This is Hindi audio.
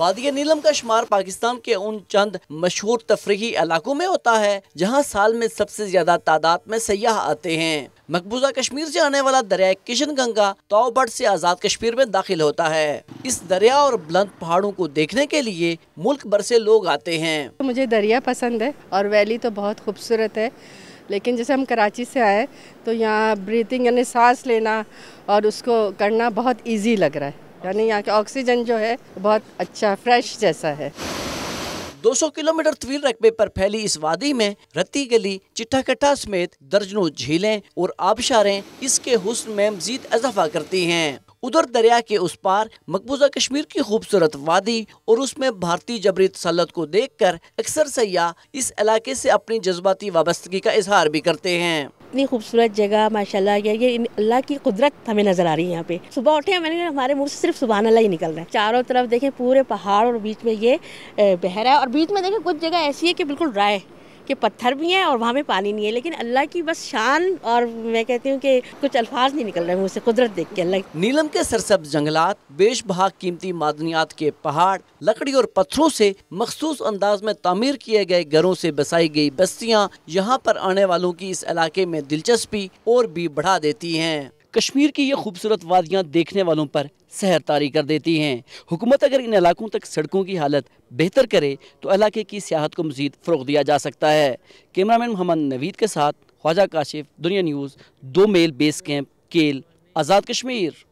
वादी नीलम का शुमार पाकिस्तान के उन चंद मशहूर तफरी इलाकों में होता है, जहाँ साल में सबसे ज़्यादा तादाद में सयाह आते हैं। मकबूजा कश्मीर से आने वाला दरिया किशन गंगा तोबड़ से आज़ाद कश्मीर में दाखिल होता है। इस दरिया और बुलंद पहाड़ों को देखने के लिए मुल्क भर से लोग आते हैं। मुझे दरिया पसंद है और वैली तो बहुत खूबसूरत है, लेकिन जैसे हम कराची से आए तो यहाँ ब्रीथिंग यानी सांस लेना और उसको करना बहुत इजी लग रहा है। यानी यहाँ के ऑक्सीजन जो है, बहुत अच्छा फ्रेश जैसा है। 200 किलोमीटर तवील रकबे पर फैली इस वादी में रत्ती गली चिट्ठा कट्टा समेत दर्जनों झीलें और आबशारें इसके हुस्न में मजीद इजाफा करती हैं। उधर दरिया के उस पार मकबूजा कश्मीर की खूबसूरत वादी और उसमें भारतीय जबरी तसलत को देखकर अक्सर सयाह इस इलाके से अपनी जज्बाती वाबस्तगी का इजहार भी करते हैं। इतनी खूबसूरत जगह, माशाल्लाह, ये ये अल्लाह की कुदरत हमें नज़र आ रही है यहाँ पे। सुबह उठे मैंने हमारे मुँह से सिर्फ़ सुबह अल्लाह ही निकल रहा है। चारों तरफ़ देखें, पूरे पहाड़ और बीच में ये बहरा है। और बीच में देखें, कुछ जगह ऐसी है कि बिल्कुल ड्राई कि पत्थर भी हैं और वहाँ में पानी नहीं है। लेकिन अल्लाह की बस शान और मैं कहती हूँ कि कुछ अल्फाज नहीं निकल रहे हैं, मुझसे कुदरत देख के अल्लाह नीलम के सरसब जंगलात बेश बेशबहा कीमती मादनियात के पहाड़, लकड़ी और पत्थरों से मखसूस अंदाज में तामीर किए गए घरों से बसाई गई बस्तियाँ यहाँ पर आने वालों की इस इलाके में दिलचस्पी और भी बढ़ा देती हैं। कश्मीर की ये खूबसूरत वादियाँ देखने वालों पर सहर तारी कर देती हैं। हुकूमत अगर इन इलाकों तक सड़कों की हालत बेहतर करे तो इलाके की सियाहत को मजीद फ़रोग दिया जा सकता है। कैमरामैन मोहम्मद नवीद के साथ Khwaja Kashif, Dunya news, Domel base camp, Kel, Azad Kashmir.